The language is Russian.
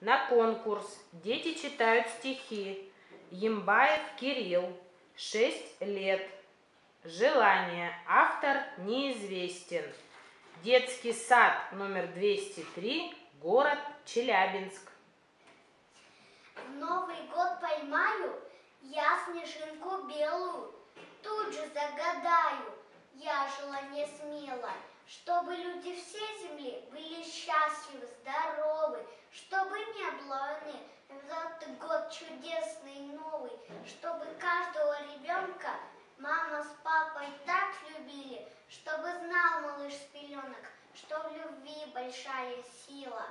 на конкурс «Дети читают стихи». Ембаев Кирилл, 6 лет. Желание. Автор неизвестен. Детский сад номер 203, город Челябинск. В Новый год поймаю я снежинку белую, тут же загадаю, я желание смело, чтобы люди чудесный новый, чтобы каждого ребенка мама с папой так любили, чтобы знал малыш с пеленок, что в любви большая сила.